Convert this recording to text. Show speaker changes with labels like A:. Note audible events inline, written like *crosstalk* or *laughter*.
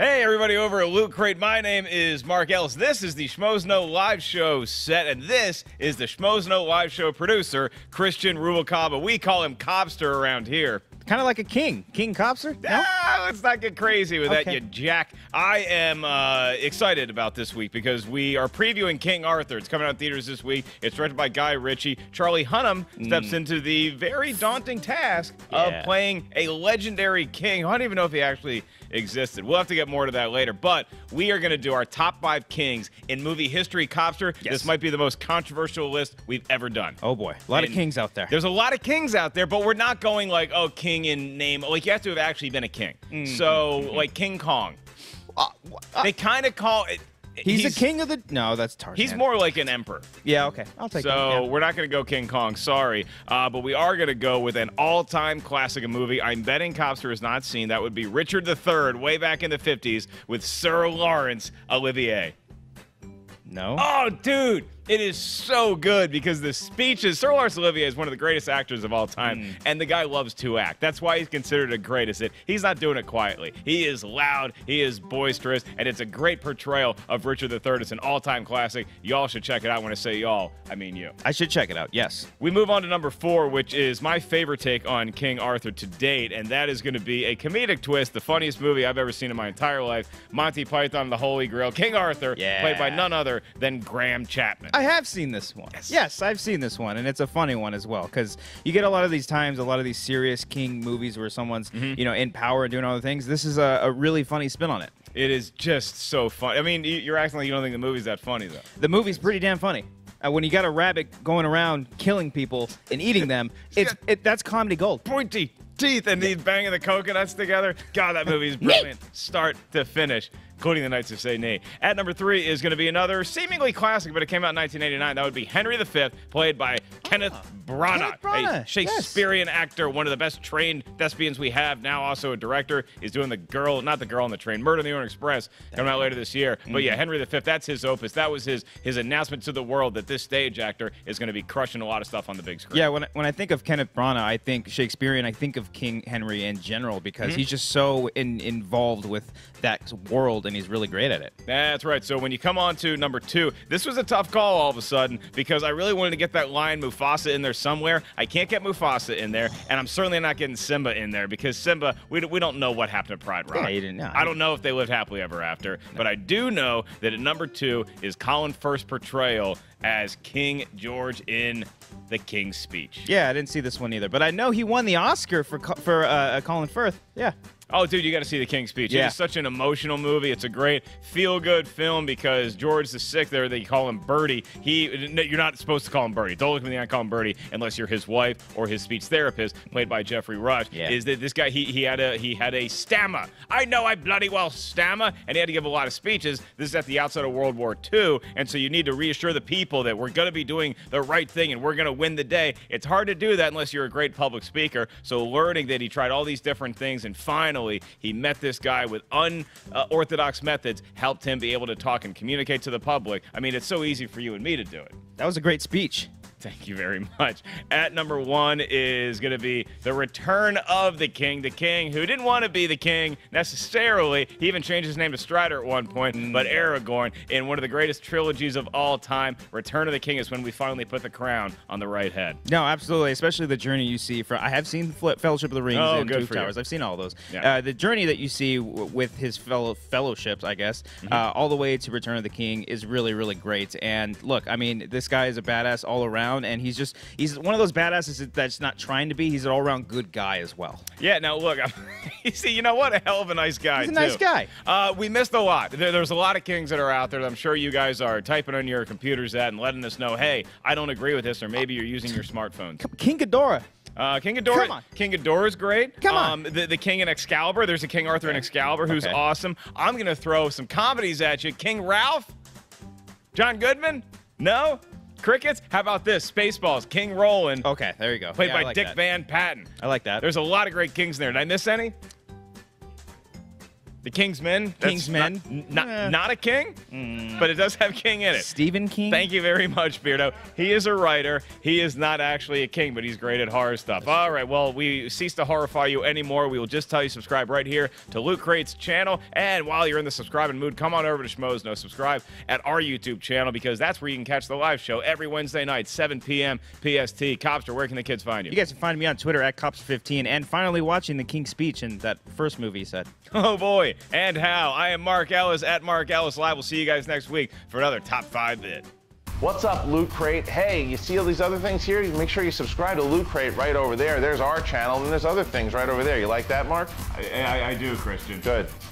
A: Hey, everybody over at Loot Crate. My name is Mark Ellis. This is the Schmoes Know Live Show set, and this is the Schmoes Know Live Show producer, Christian Rubalcaba. We call him Copster around here.
B: Kind of like a king. King Copster? No?
A: Ah, let's not get crazy with that, you jack. I am uh, excited about this week because we are previewing King Arthur. It's coming out in theaters this week. It's directed by Guy Ritchie. Charlie Hunnam steps into the very daunting task of
B: Mm.
A: Playing a legendary king. I don't even know if he actually existed. We'll have to get more to that later. But we are going to do our top five kings in movie history. Copster,
B: Yes.
A: this might be the most controversial list we've ever done.
B: Oh boy, a lot
A: And
B: of kings out there.
A: There's a lot of kings out there, but we're not going like, oh, king in name. Like, you have to have actually been a king.
B: Mm-hmm.
A: So, like, King Kong. they kind of call it.
B: He's, a king of the. No, that's Tarzan.
A: He's more like an emperor.
B: Yeah, okay. I'll take
A: So
B: that. yeah.
A: we're not going to go King Kong, sorry. Uh, but we are going to go with an all-time classic of movie I'm betting Copster has not seen. That would be Richard III, way back in the 50s, with Sir Laurence Olivier.
B: No.
A: Oh, dude, it is so good because the speeches. Sir Laurence Olivier is one of the greatest actors of all time,
B: Hmm.
A: and the guy loves to act. That's why he's considered a great. Is it? He's not doing it quietly. He is loud. He is boisterous, and it's a great portrayal of Richard III. It's an all-time classic. Y'all should check it out. When I say y'all, I mean you.
B: I should check it out. Yes.
A: We move on to number four, which is my favorite take on King Arthur to date, and that is going to be a comedic twist, the funniest movie I've ever seen in my entire life Monty Python and the Holy Grail. King Arthur,
B: Yeah.
A: played by none other than Graham Chapman.
B: I have seen this one.
A: Yes.
B: I've seen this one, and it's a funny one as well because you get a lot of these times, a lot of these serious king movies where someone's,
A: Mm-hmm.
B: you know, in power and doing all the things. This is a, a really funny spin on it.
A: It is just so fun. I mean, you- you're acting like you don't think the movie's that funny, though.
B: The movie's pretty damn funny. Uh, when you got a rabbit going around killing people and eating them, *laughs* it's it, that's comedy gold.
A: Pointy teeth and he's banging the coconuts together. God, that movie is *laughs* brilliant, start to finish. Including the Knights of Say Nay. At number three is going to be another seemingly classic, but it came out in 1989. That would be Henry V, played by Kenneth Branagh,
B: Kenneth Branagh,
A: a Shakespearean actor, one of the best trained thespians we have. Now also a director. He's doing the girl, not the girl on the train, Murder on the Orient Express, coming out later this year. But yeah, Henry V, that's his opus. That was his his announcement to the world that this stage actor is going to be crushing a lot of stuff on the big screen.
B: Yeah, when I, when I think of Kenneth Branagh, I think Shakespearean. I think of King Henry in general because
A: Mm-hmm.
B: he's just so in, involved with that world, and he's really great at it.
A: That's right. So when you come on to number two, this was a tough call all of a sudden because I really wanted to get that line lion Mufasa in there somewhere. I can't get Mufasa in there, and I'm certainly not getting Simba in there because Simba, we, we don't know what happened to Pride Rock.
B: Yeah, you didn't know.
A: I don't know if they lived happily ever after, but I do know that at number two is Colin Firth's portrayal as King George in The King's Speech.
B: Yeah, I didn't see this one either, but I know he won the Oscar for for uh, Colin Firth. Yeah,
A: Oh, dude, you got to see The King's Speech.
B: Yeah.
A: It's such an emotional movie. It's a great feel-good film because George the Sixth, there they call him Birdie. He, you're not supposed to call him Birdie. Don't look at me and call him Birdie unless you're his wife or his speech therapist, played by Geoffrey Rush.
B: Yeah.
A: Is that this guy? He he had a he had a stammer. I know I bloody well stammer, and he had to give a lot of speeches. This is at the outset of World War II, and so you need to reassure the people that we're going to be doing the right thing and we're going to win the day. It's hard to do that unless you're a great public speaker. So learning that he tried all these different things and finally he met this guy with unorthodox methods helped him be able to talk and communicate to the public. I mean, it's so easy for you and me to do it.
B: that was a great speech.
A: Thank you very much. At number one is going to be the return of the king. The king who didn't want to be the king necessarily. He even changed his name to Strider at one point, but Aragorn in one of the greatest trilogies of all time. Return of the king is when we finally put the crown on the right head.
B: No, absolutely. Especially the journey you see from. I have seen Fellowship of the Rings
A: Oh,
B: and
A: good
B: Two
A: for you.
B: Towers. I've seen all those.
A: Yeah.
B: Uh, the journey that you see with his fellow fellowships, I guess,
A: Mm-hmm.
B: uh, all the way to Return of the King is really, really great. And look, I mean, this guy is a badass all around, and he's just he's one of those badasses that's not trying to be. He's an all around good guy as well.
A: Yeah, now look, *laughs* you see, you know what? A hell of a nice guy.
B: He's a nice guy.
A: Uh, we missed a lot. There, there's a lot of kings that are out there that I'm sure you guys are typing on your computers that and letting us know, hey, I don't agree with this, or maybe you're using your smartphones.
B: King Ghidorah.
A: Uh, King Ghidorah.
B: Come on.
A: King Ghidorah is great.
B: Come on.
A: Um, the, the King in Excalibur. There's a King Arthur in Excalibur who's
B: Okay.
A: awesome. I'm gonna throw some comedies at you. King Ralph. John Goodman. No. Crickets. How about this? Spaceballs. King Roland.
B: Okay, there you go.
A: Played
B: Yeah,
A: by
B: like
A: Dick
B: that.
A: Van Patten.
B: I like that.
A: There's a lot of great kings in there. Did I miss any? The Kingsman. That's
B: Kingsman?
A: Not, not,
B: Eh.
A: not a king, but it does have king in it.
B: Stephen King.
A: Thank you very much, Beardo. He is a writer. He is not actually a king, but he's great at horror stuff. All right, well, we cease to horrify you anymore. We will just tell you subscribe right here to Loot Crate's channel. And while you're in the subscribing mood, come on over to Schmoes Know Subscribe at our YouTube channel because that's where you can catch the live show every Wednesday night, 7 p.m. PST. Copster, where can the kids find you?
B: You guys can find me on Twitter at Cops15 and finally watching the King's Speech in that first movie said. *laughs*
A: Oh boy, and how. I am Mark Ellis at Mark Ellis Live. We'll see you guys next week for another Top 5 bit.
C: What's up, Loot Crate? Hey, you see all these other things here? You make sure you subscribe to Loot Crate right over there. There's our channel, and there's other things right over there. You like that, Mark?
A: I, I, I do, Christian.
C: Good.